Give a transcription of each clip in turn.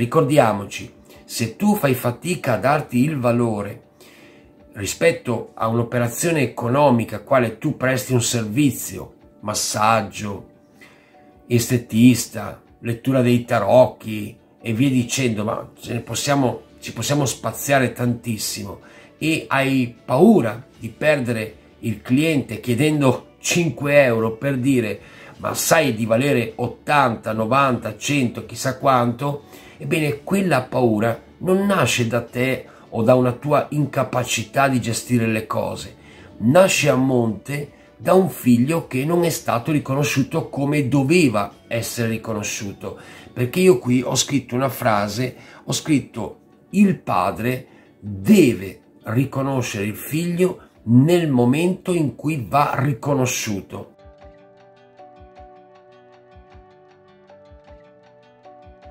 Ricordiamoci, se tu fai fatica a darti il valore rispetto a un'operazione economica quale tu presti un servizio, massaggio, estetista, lettura dei tarocchi e via dicendo, ma ce ne possiamo, ci possiamo spaziare tantissimo e hai paura di perdere il cliente chiedendo 5 euro per dire ma sai di valere 80, 90, 100, chissà quanto, ebbene quella paura non nasce da te o da una tua incapacità di gestire le cose, nasce a monte da un figlio che non è stato riconosciuto come doveva essere riconosciuto. Perché io qui ho scritto una frase, ho scritto il padre deve riconoscere il figlio nel momento in cui va riconosciuto.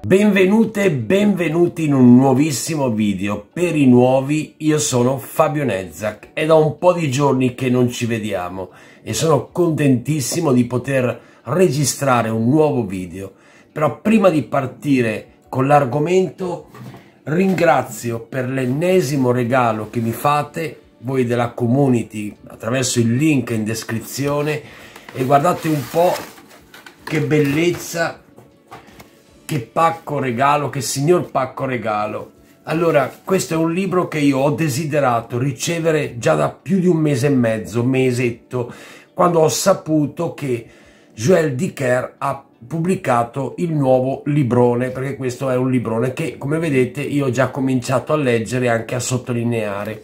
Benvenute e benvenuti in un nuovissimo video. Per i nuovi io sono Fabio Nezzak e da un po' di giorni che non ci vediamo e sono contentissimo di poter registrare un nuovo video. Però prima di partire con l'argomento ringrazio per l'ennesimo regalo che mi fate voi della community attraverso il link in descrizione e guardate un po' che bellezza che pacco regalo, che signor pacco regalo. Allora, questo è un libro che io ho desiderato ricevere già da più di un mese e mezzo, mesetto, quando ho saputo che Joël Dicker ha pubblicato il nuovo librone, perché questo è un librone che, come vedete, io ho già cominciato a leggere e anche a sottolineare.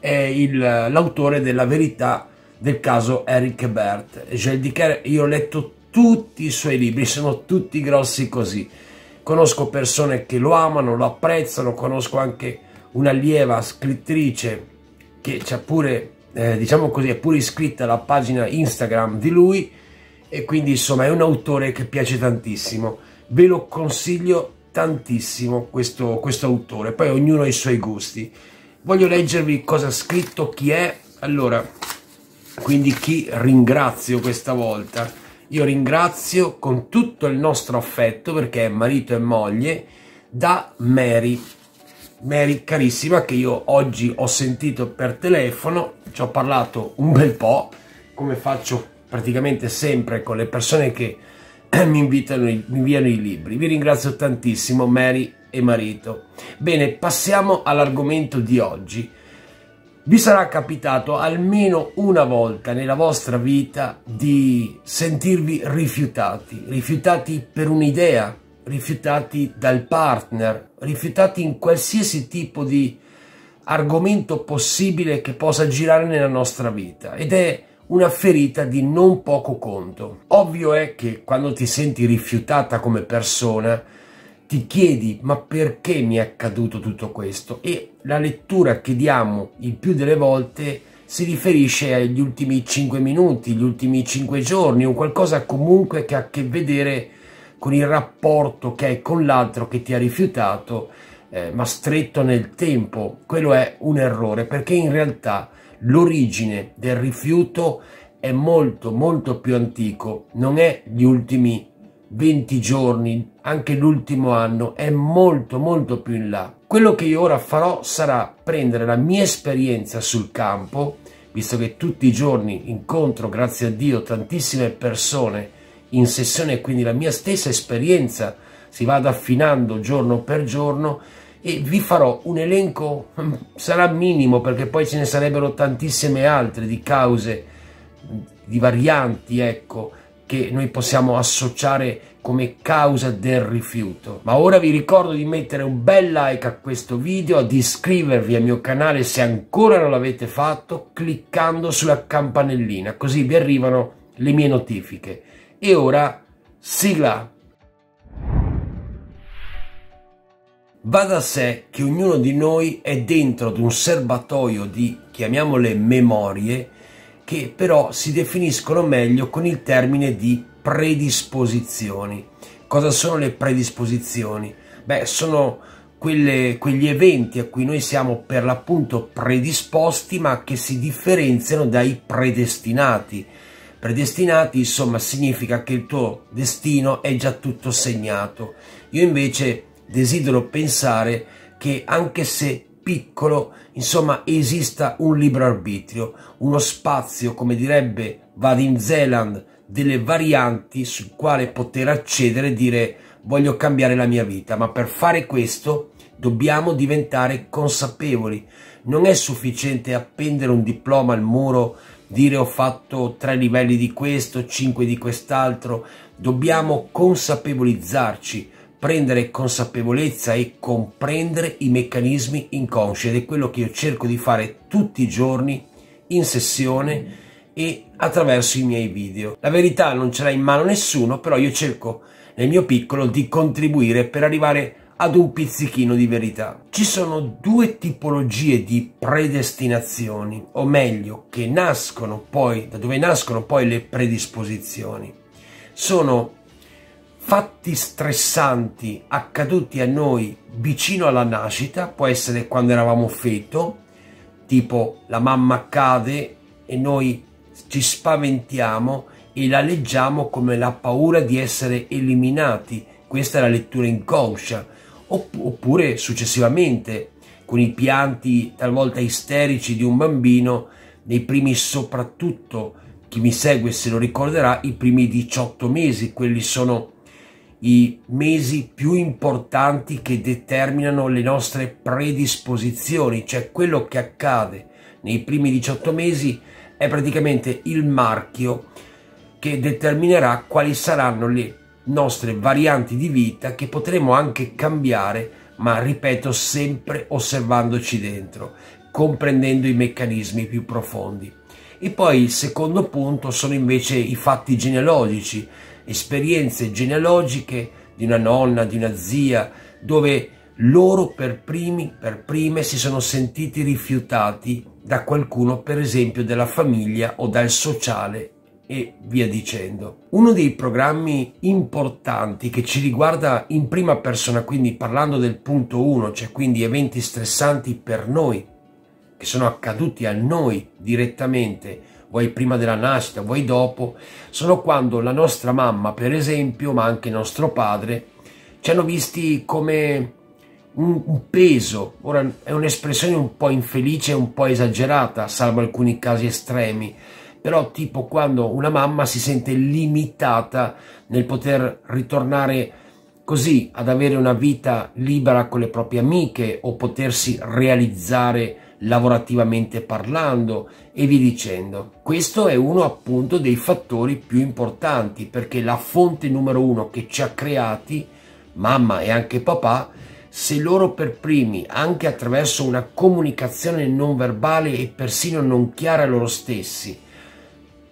È l'autore della verità del caso Eric Bert. Joël Dicker, io ho letto tutti i suoi libri, sono tutti grossi così. Conosco persone che lo amano, lo apprezzano, conosco anche una lieva scrittrice che c'è pure, eh, diciamo così, è pure iscritta alla pagina Instagram di lui e quindi insomma è un autore che piace tantissimo. Ve lo consiglio tantissimo questo, questo autore, poi ognuno ha i suoi gusti. Voglio leggervi cosa ha scritto, chi è, allora, quindi chi ringrazio questa volta io ringrazio con tutto il nostro affetto, perché è marito e moglie, da Mary. Mary carissima che io oggi ho sentito per telefono, ci ho parlato un bel po', come faccio praticamente sempre con le persone che mi, invitano, mi inviano i libri. Vi ringrazio tantissimo Mary e marito. Bene, passiamo all'argomento di oggi vi sarà capitato almeno una volta nella vostra vita di sentirvi rifiutati, rifiutati per un'idea, rifiutati dal partner, rifiutati in qualsiasi tipo di argomento possibile che possa girare nella nostra vita ed è una ferita di non poco conto. Ovvio è che quando ti senti rifiutata come persona ti chiedi ma perché mi è accaduto tutto questo e la lettura che diamo il più delle volte si riferisce agli ultimi 5 minuti, gli ultimi 5 giorni o qualcosa comunque che ha a che vedere con il rapporto che hai con l'altro che ti ha rifiutato eh, ma stretto nel tempo. Quello è un errore perché in realtà l'origine del rifiuto è molto molto più antico, non è gli ultimi 20 giorni, anche l'ultimo anno, è molto molto più in là. Quello che io ora farò sarà prendere la mia esperienza sul campo, visto che tutti i giorni incontro, grazie a Dio, tantissime persone in sessione quindi la mia stessa esperienza si va affinando giorno per giorno e vi farò un elenco, sarà minimo perché poi ce ne sarebbero tantissime altre di cause, di varianti, ecco, che noi possiamo associare come causa del rifiuto. Ma ora vi ricordo di mettere un bel like a questo video, di iscrivervi al mio canale se ancora non l'avete fatto, cliccando sulla campanellina, così vi arrivano le mie notifiche. E ora, sigla! Va da sé che ognuno di noi è dentro ad un serbatoio di, chiamiamole, memorie, che però si definiscono meglio con il termine di predisposizioni. Cosa sono le predisposizioni? Beh, sono quelle, quegli eventi a cui noi siamo per l'appunto predisposti ma che si differenziano dai predestinati. Predestinati insomma significa che il tuo destino è già tutto segnato. Io invece desidero pensare che anche se piccolo, insomma, esista un libero arbitrio, uno spazio, come direbbe Vadim Zeland, delle varianti sul quale poter accedere e dire voglio cambiare la mia vita, ma per fare questo dobbiamo diventare consapevoli. Non è sufficiente appendere un diploma al muro, dire ho fatto tre livelli di questo, cinque di quest'altro, dobbiamo consapevolizzarci, prendere consapevolezza e comprendere i meccanismi inconsci ed è quello che io cerco di fare tutti i giorni in sessione e attraverso i miei video. La verità non ce l'ha in mano nessuno, però io cerco nel mio piccolo di contribuire per arrivare ad un pizzichino di verità. Ci sono due tipologie di predestinazioni, o meglio, che nascono poi, da dove nascono poi le predisposizioni. Sono fatti stressanti accaduti a noi vicino alla nascita, può essere quando eravamo feto, tipo la mamma cade e noi ci spaventiamo e la leggiamo come la paura di essere eliminati. Questa è la lettura inconscia. Oppure successivamente con i pianti talvolta isterici di un bambino, nei primi soprattutto, chi mi segue se lo ricorderà, i primi 18 mesi, quelli sono i mesi più importanti che determinano le nostre predisposizioni, cioè quello che accade nei primi 18 mesi è praticamente il marchio che determinerà quali saranno le nostre varianti di vita che potremo anche cambiare, ma ripeto sempre osservandoci dentro, comprendendo i meccanismi più profondi. E poi il secondo punto sono invece i fatti genealogici, esperienze genealogiche di una nonna, di una zia, dove loro per primi, per prime si sono sentiti rifiutati da qualcuno, per esempio della famiglia o dal sociale e via dicendo. Uno dei programmi importanti che ci riguarda in prima persona, quindi parlando del punto 1, cioè quindi eventi stressanti per noi, che sono accaduti a noi direttamente, vuoi prima della nascita, vuoi dopo, sono quando la nostra mamma, per esempio, ma anche nostro padre, ci hanno visti come un peso. Ora è un'espressione un po' infelice, un po' esagerata, salvo alcuni casi estremi, però tipo quando una mamma si sente limitata nel poter ritornare così ad avere una vita libera con le proprie amiche o potersi realizzare lavorativamente parlando e via dicendo. Questo è uno appunto dei fattori più importanti perché la fonte numero uno che ci ha creati, mamma e anche papà, se loro per primi, anche attraverso una comunicazione non verbale e persino non chiara a loro stessi,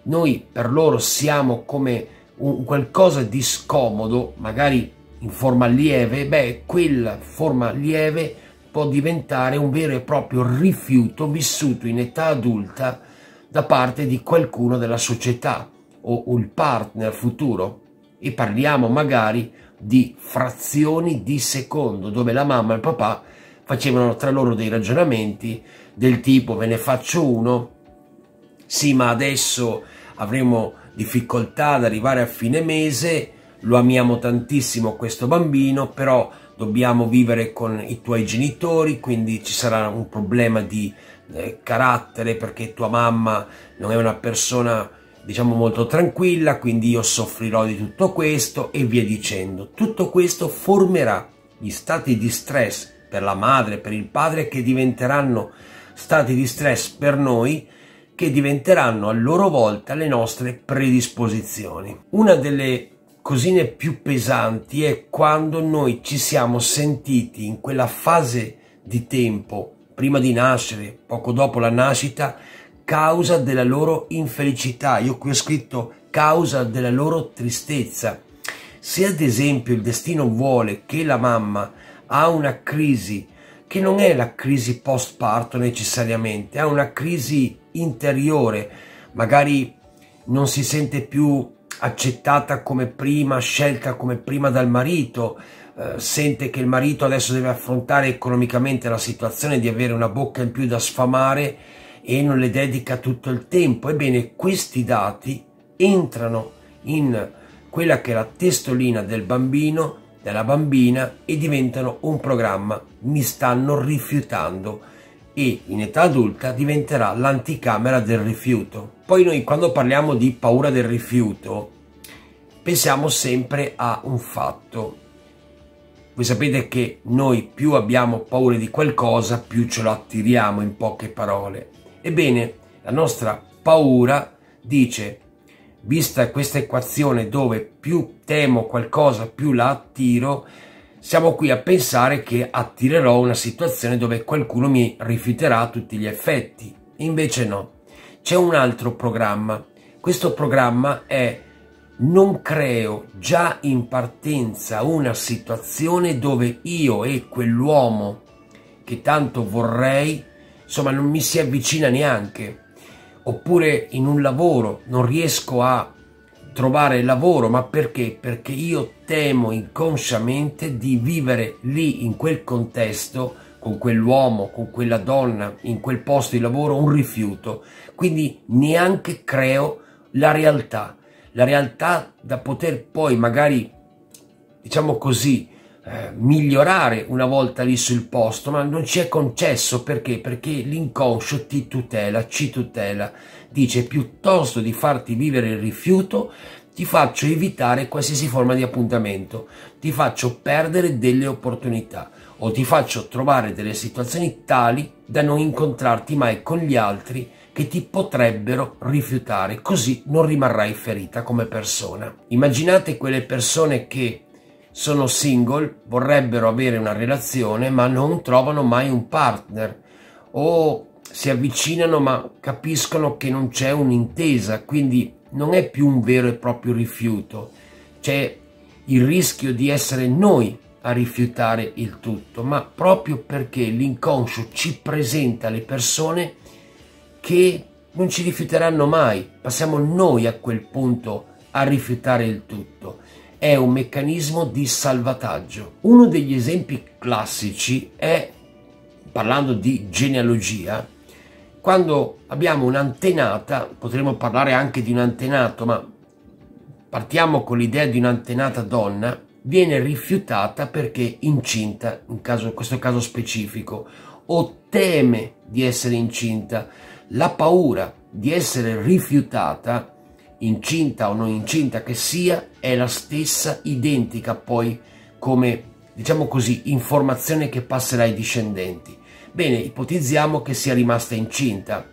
noi per loro siamo come un qualcosa di scomodo, magari in forma lieve, beh, quella forma lieve può diventare un vero e proprio rifiuto vissuto in età adulta da parte di qualcuno della società o, il partner futuro. E parliamo magari di frazioni di secondo dove la mamma e il papà facevano tra loro dei ragionamenti del tipo ve ne faccio uno? Sì ma adesso avremo difficoltà ad arrivare a fine mese lo amiamo tantissimo questo bambino però dobbiamo vivere con i tuoi genitori, quindi ci sarà un problema di eh, carattere perché tua mamma non è una persona diciamo molto tranquilla, quindi io soffrirò di tutto questo e via dicendo. Tutto questo formerà gli stati di stress per la madre, per il padre che diventeranno stati di stress per noi che diventeranno a loro volta le nostre predisposizioni. Una delle cosine più pesanti è quando noi ci siamo sentiti in quella fase di tempo, prima di nascere, poco dopo la nascita, causa della loro infelicità. Io qui ho scritto causa della loro tristezza. Se ad esempio il destino vuole che la mamma ha una crisi che non è la crisi post parto necessariamente, ha una crisi interiore, magari non si sente più accettata come prima, scelta come prima dal marito, eh, sente che il marito adesso deve affrontare economicamente la situazione di avere una bocca in più da sfamare e non le dedica tutto il tempo. Ebbene, questi dati entrano in quella che è la testolina del bambino della bambina e diventano un programma, mi stanno rifiutando e in età adulta diventerà l'anticamera del rifiuto. Poi noi quando parliamo di paura del rifiuto pensiamo sempre a un fatto. Voi sapete che noi più abbiamo paura di qualcosa, più ce lo attiriamo in poche parole. Ebbene, la nostra paura dice, vista questa equazione dove più temo qualcosa, più la attiro, siamo qui a pensare che attirerò una situazione dove qualcuno mi rifiuterà a tutti gli effetti. Invece no, c'è un altro programma. Questo programma è non creo già in partenza una situazione dove io e quell'uomo che tanto vorrei, insomma, non mi si avvicina neanche. Oppure in un lavoro non riesco a trovare lavoro, ma perché? Perché io temo inconsciamente di vivere lì in quel contesto, con quell'uomo, con quella donna, in quel posto di lavoro, un rifiuto. Quindi neanche creo la realtà, la realtà da poter poi magari, diciamo così, eh, migliorare una volta lì sul posto, ma non ci è concesso perché? Perché l'inconscio ti tutela, ci tutela, dice piuttosto di farti vivere il rifiuto, ti faccio evitare qualsiasi forma di appuntamento, ti faccio perdere delle opportunità o ti faccio trovare delle situazioni tali da non incontrarti mai con gli altri che ti potrebbero rifiutare, così non rimarrai ferita come persona. Immaginate quelle persone che sono single, vorrebbero avere una relazione ma non trovano mai un partner. O si avvicinano ma capiscono che non c'è un'intesa, quindi non è più un vero e proprio rifiuto, c'è il rischio di essere noi a rifiutare il tutto, ma proprio perché l'inconscio ci presenta le persone che non ci rifiuteranno mai, passiamo noi a quel punto a rifiutare il tutto. È un meccanismo di salvataggio. Uno degli esempi classici è, parlando di genealogia, quando abbiamo un'antenata, potremmo parlare anche di un antenato, ma partiamo con l'idea di un'antenata donna, viene rifiutata perché incinta, in, caso, in questo caso specifico, o teme di essere incinta la paura di essere rifiutata, incinta o non incinta che sia, è la stessa, identica poi come, diciamo così, informazione che passerà ai discendenti. Bene, ipotizziamo che sia rimasta incinta.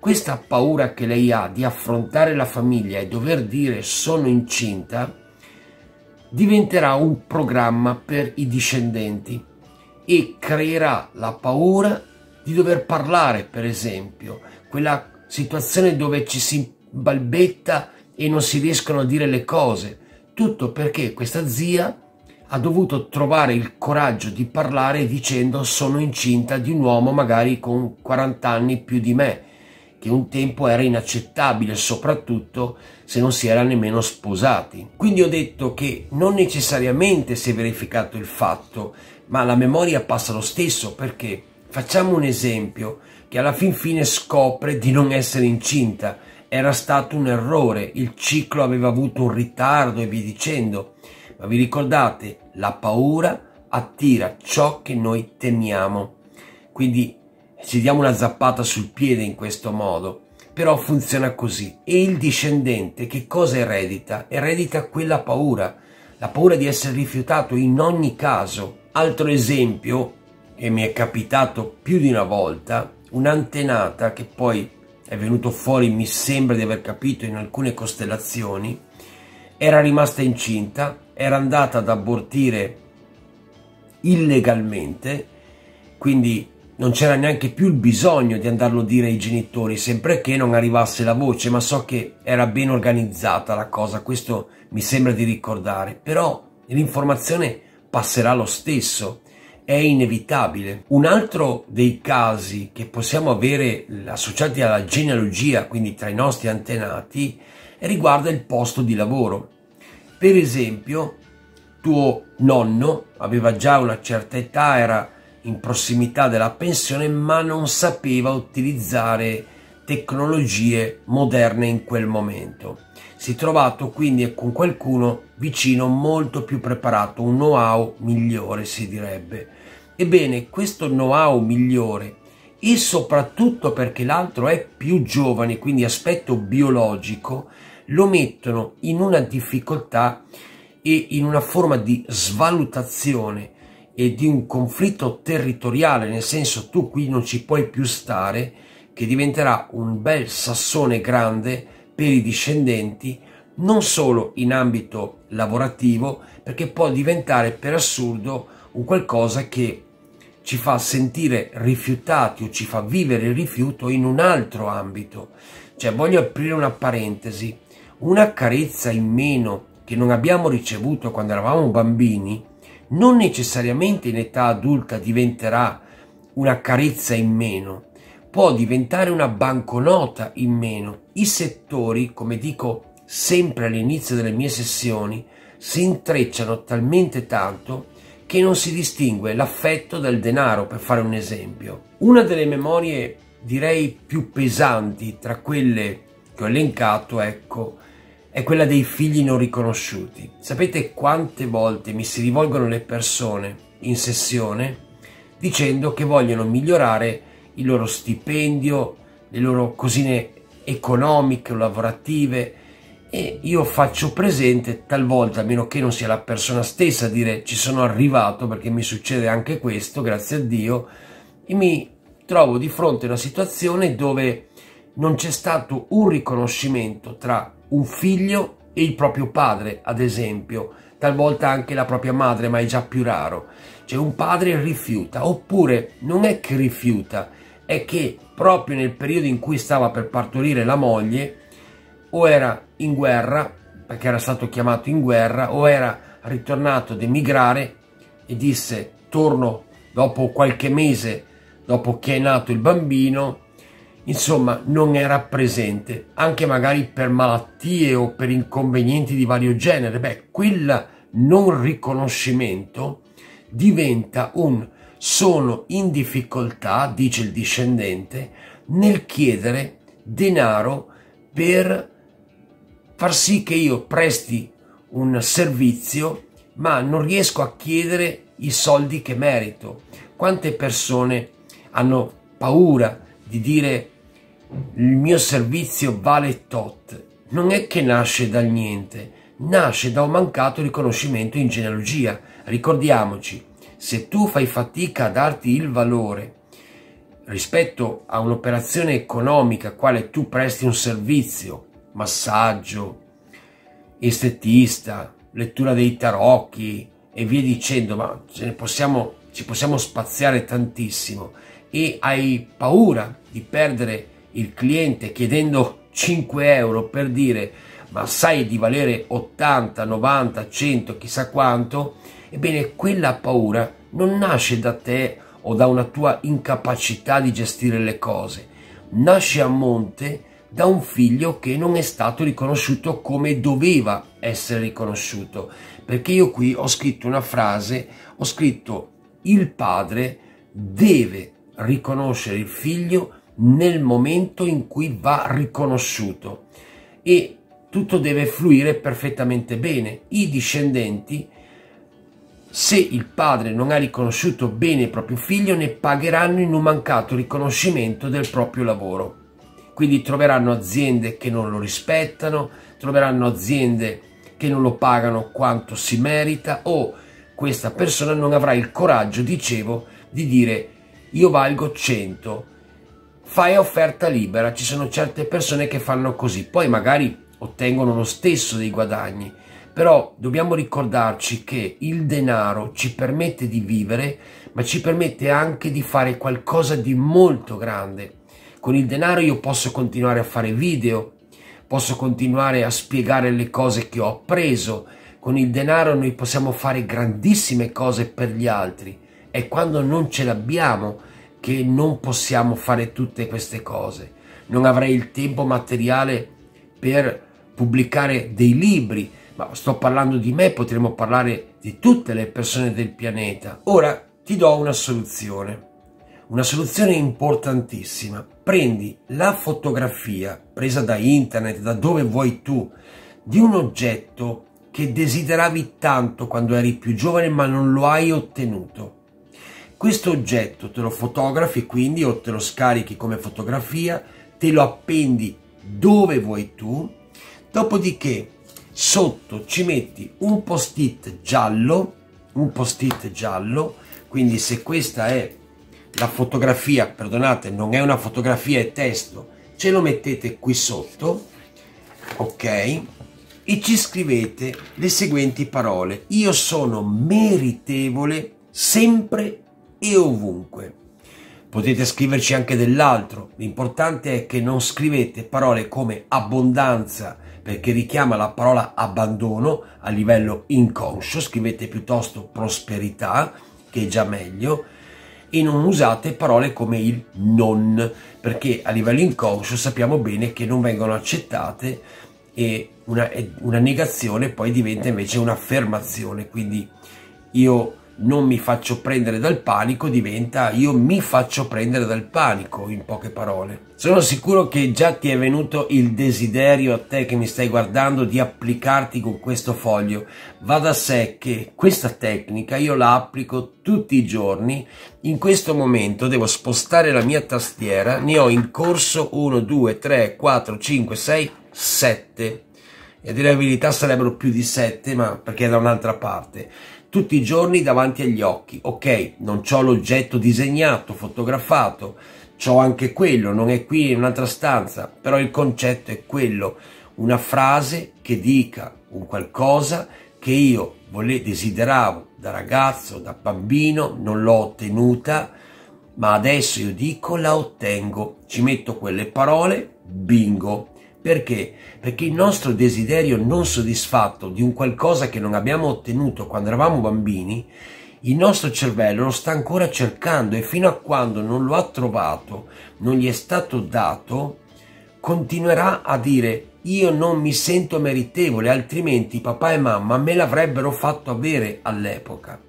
Questa paura che lei ha di affrontare la famiglia e dover dire sono incinta diventerà un programma per i discendenti e creerà la paura di dover parlare, per esempio, quella situazione dove ci si balbetta e non si riescono a dire le cose. Tutto perché questa zia ha dovuto trovare il coraggio di parlare dicendo sono incinta di un uomo magari con 40 anni più di me, che un tempo era inaccettabile, soprattutto se non si era nemmeno sposati. Quindi ho detto che non necessariamente si è verificato il fatto, ma la memoria passa lo stesso perché Facciamo un esempio che alla fin fine scopre di non essere incinta. Era stato un errore, il ciclo aveva avuto un ritardo e via dicendo. Ma vi ricordate, la paura attira ciò che noi temiamo. Quindi ci diamo una zappata sul piede in questo modo. Però funziona così. E il discendente che cosa eredita? Eredita quella paura, la paura di essere rifiutato in ogni caso. Altro esempio, e mi è capitato più di una volta un'antenata che poi è venuto fuori, mi sembra di aver capito, in alcune costellazioni, era rimasta incinta, era andata ad abortire illegalmente, quindi non c'era neanche più il bisogno di andarlo a dire ai genitori, sempre che non arrivasse la voce, ma so che era ben organizzata la cosa, questo mi sembra di ricordare, però l'informazione passerà lo stesso è inevitabile. Un altro dei casi che possiamo avere associati alla genealogia, quindi tra i nostri antenati, riguarda il posto di lavoro. Per esempio, tuo nonno aveva già una certa età, era in prossimità della pensione, ma non sapeva utilizzare tecnologie moderne in quel momento. Si è trovato quindi con qualcuno vicino molto più preparato, un know-how migliore si direbbe. Ebbene, questo know-how migliore e soprattutto perché l'altro è più giovane, quindi aspetto biologico, lo mettono in una difficoltà e in una forma di svalutazione e di un conflitto territoriale, nel senso tu qui non ci puoi più stare, che diventerà un bel sassone grande per i discendenti, non solo in ambito lavorativo, perché può diventare per assurdo un qualcosa che ci fa sentire rifiutati o ci fa vivere il rifiuto in un altro ambito. Cioè voglio aprire una parentesi, una carezza in meno che non abbiamo ricevuto quando eravamo bambini non necessariamente in età adulta diventerà una carezza in meno, può diventare una banconota in meno. I settori, come dico sempre all'inizio delle mie sessioni, si intrecciano talmente tanto che non si distingue l'affetto dal denaro, per fare un esempio. Una delle memorie, direi, più pesanti tra quelle che ho elencato, ecco, è quella dei figli non riconosciuti. Sapete quante volte mi si rivolgono le persone in sessione dicendo che vogliono migliorare il loro stipendio, le loro cosine economiche o lavorative, e io faccio presente talvolta, a meno che non sia la persona stessa a dire ci sono arrivato perché mi succede anche questo, grazie a Dio, e mi trovo di fronte a una situazione dove non c'è stato un riconoscimento tra un figlio e il proprio padre, ad esempio, talvolta anche la propria madre, ma è già più raro. Cioè un padre rifiuta, oppure non è che rifiuta, è che proprio nel periodo in cui stava per partorire la moglie, o era in guerra, perché era stato chiamato in guerra, o era ritornato ad emigrare e disse torno dopo qualche mese dopo che è nato il bambino, insomma non era presente, anche magari per malattie o per inconvenienti di vario genere, beh, quel non riconoscimento diventa un sono in difficoltà, dice il discendente, nel chiedere denaro per far sì che io presti un servizio, ma non riesco a chiedere i soldi che merito. Quante persone hanno paura di dire il mio servizio vale tot? Non è che nasce dal niente, nasce da un mancato riconoscimento in genealogia. Ricordiamoci, se tu fai fatica a darti il valore rispetto a un'operazione economica quale tu presti un servizio massaggio, estetista, lettura dei tarocchi e via dicendo, ma ce ne possiamo, ci possiamo spaziare tantissimo. E hai paura di perdere il cliente chiedendo 5 euro per dire ma sai di valere 80, 90, 100, chissà quanto, ebbene quella paura non nasce da te o da una tua incapacità di gestire le cose, nasce a monte da un figlio che non è stato riconosciuto come doveva essere riconosciuto. Perché io qui ho scritto una frase, ho scritto il padre deve riconoscere il figlio nel momento in cui va riconosciuto e tutto deve fluire perfettamente bene. I discendenti, se il padre non ha riconosciuto bene il proprio figlio, ne pagheranno in un mancato riconoscimento del proprio lavoro. Quindi troveranno aziende che non lo rispettano, troveranno aziende che non lo pagano quanto si merita o questa persona non avrà il coraggio, dicevo, di dire io valgo 100, fai offerta libera, ci sono certe persone che fanno così, poi magari ottengono lo stesso dei guadagni, però dobbiamo ricordarci che il denaro ci permette di vivere, ma ci permette anche di fare qualcosa di molto grande. Con il denaro io posso continuare a fare video, posso continuare a spiegare le cose che ho appreso. Con il denaro noi possiamo fare grandissime cose per gli altri. È quando non ce l'abbiamo che non possiamo fare tutte queste cose. Non avrei il tempo materiale per pubblicare dei libri, ma sto parlando di me, potremmo parlare di tutte le persone del pianeta. Ora ti do una soluzione una soluzione importantissima. Prendi la fotografia presa da internet, da dove vuoi tu, di un oggetto che desideravi tanto quando eri più giovane ma non lo hai ottenuto. Questo oggetto te lo fotografi quindi o te lo scarichi come fotografia, te lo appendi dove vuoi tu, dopodiché sotto ci metti un post-it giallo, un post-it giallo, quindi se questa è la fotografia, perdonate, non è una fotografia, è testo, ce lo mettete qui sotto, ok? E ci scrivete le seguenti parole. Io sono meritevole sempre e ovunque. Potete scriverci anche dell'altro, l'importante è che non scrivete parole come abbondanza perché richiama la parola abbandono a livello inconscio, scrivete piuttosto prosperità, che è già meglio, e non usate parole come il non, perché a livello inconscio sappiamo bene che non vengono accettate e una, una negazione poi diventa invece un'affermazione, quindi io non mi faccio prendere dal panico diventa io mi faccio prendere dal panico, in poche parole. Sono sicuro che già ti è venuto il desiderio a te che mi stai guardando di applicarti con questo foglio. Va da sé che questa tecnica io la applico tutti i giorni. In questo momento devo spostare la mia tastiera, ne ho in corso 1, 2, 3, 4, 5, 6, 7. E dire la verità sarebbero più di 7, ma perché è da un'altra parte tutti i giorni davanti agli occhi. Ok, non ho l'oggetto disegnato, fotografato, ho anche quello, non è qui in un'altra stanza, però il concetto è quello, una frase che dica un qualcosa che io vole, desideravo da ragazzo, da bambino, non l'ho ottenuta, ma adesso io dico la ottengo, ci metto quelle parole, bingo. Perché? Perché il nostro desiderio non soddisfatto di un qualcosa che non abbiamo ottenuto quando eravamo bambini, il nostro cervello lo sta ancora cercando e fino a quando non lo ha trovato, non gli è stato dato, continuerà a dire io non mi sento meritevole, altrimenti papà e mamma me l'avrebbero fatto avere all'epoca.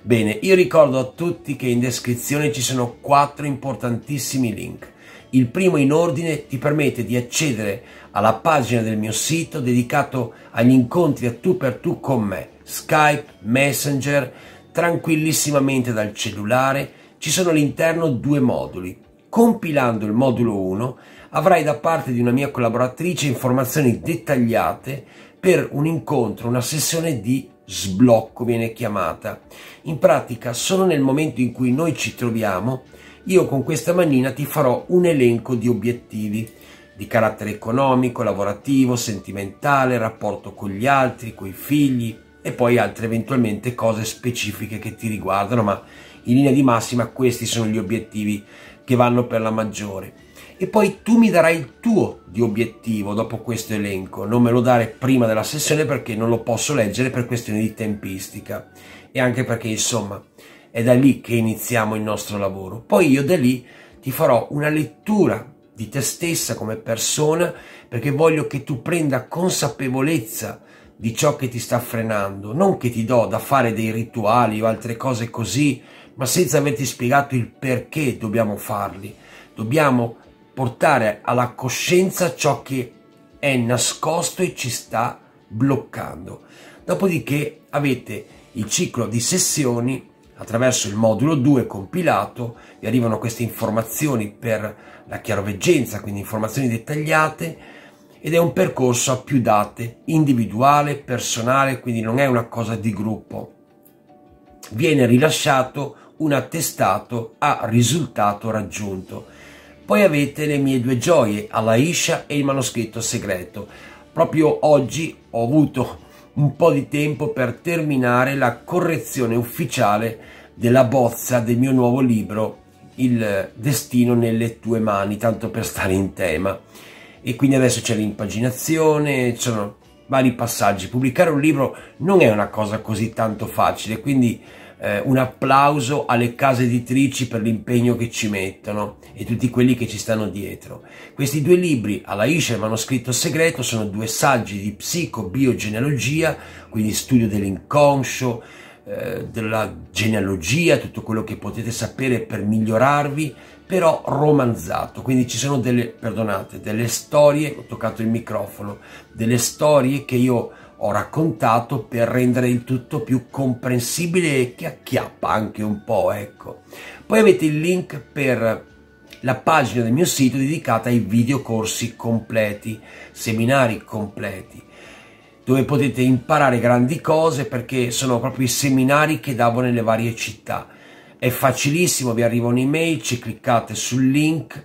Bene, io ricordo a tutti che in descrizione ci sono quattro importantissimi link. Il primo in ordine ti permette di accedere alla pagina del mio sito dedicato agli incontri a tu per tu con me, Skype, Messenger, tranquillissimamente dal cellulare. Ci sono all'interno due moduli. Compilando il modulo 1 avrai da parte di una mia collaboratrice informazioni dettagliate per un incontro, una sessione di sblocco viene chiamata. In pratica, solo nel momento in cui noi ci troviamo, io con questa manina ti farò un elenco di obiettivi di carattere economico, lavorativo, sentimentale, rapporto con gli altri, con i figli e poi altre eventualmente cose specifiche che ti riguardano, ma in linea di massima questi sono gli obiettivi che vanno per la maggiore. E poi tu mi darai il tuo di obiettivo dopo questo elenco, non me lo dare prima della sessione perché non lo posso leggere per questioni di tempistica e anche perché insomma è da lì che iniziamo il nostro lavoro. Poi io da lì ti farò una lettura di te stessa come persona perché voglio che tu prenda consapevolezza di ciò che ti sta frenando, non che ti do da fare dei rituali o altre cose così, ma senza averti spiegato il perché dobbiamo farli. Dobbiamo portare alla coscienza ciò che è nascosto e ci sta bloccando. Dopodiché avete il ciclo di sessioni Attraverso il modulo 2 compilato vi arrivano queste informazioni per la chiaroveggenza, quindi informazioni dettagliate ed è un percorso a più date, individuale, personale, quindi non è una cosa di gruppo. Viene rilasciato un attestato a risultato raggiunto. Poi avete le mie due gioie, Alaisha e il manoscritto segreto. Proprio oggi ho avuto un po' di tempo per terminare la correzione ufficiale della bozza del mio nuovo libro Il destino nelle tue mani, tanto per stare in tema. E quindi adesso c'è l'impaginazione, ci sono vari passaggi. Pubblicare un libro non è una cosa così tanto facile, quindi eh, un applauso alle case editrici per l'impegno che ci mettono e tutti quelli che ci stanno dietro. Questi due libri, Alaisha e manoscritto segreto, sono due saggi di psicobiogenealogia, quindi studio dell'inconscio, eh, della genealogia, tutto quello che potete sapere per migliorarvi, però romanzato, quindi ci sono delle, perdonate, delle storie, ho toccato il microfono, delle storie che io ho raccontato per rendere il tutto più comprensibile e che acchiappa anche un po', ecco. Poi avete il link per la pagina del mio sito dedicata ai videocorsi completi, seminari completi dove potete imparare grandi cose perché sono proprio i seminari che davo nelle varie città. È facilissimo, vi arriva un'email, ci cliccate sul link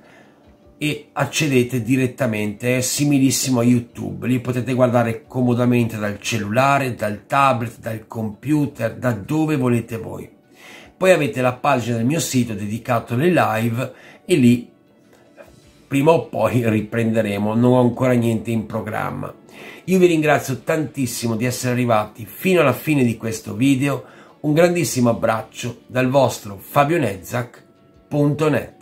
e accedete direttamente, è similissimo a YouTube, li potete guardare comodamente dal cellulare, dal tablet, dal computer, da dove volete voi. Poi avete la pagina del mio sito dedicato alle live e lì prima o poi riprenderemo, non ho ancora niente in programma. Io vi ringrazio tantissimo di essere arrivati fino alla fine di questo video, un grandissimo abbraccio dal vostro fabionezzac.net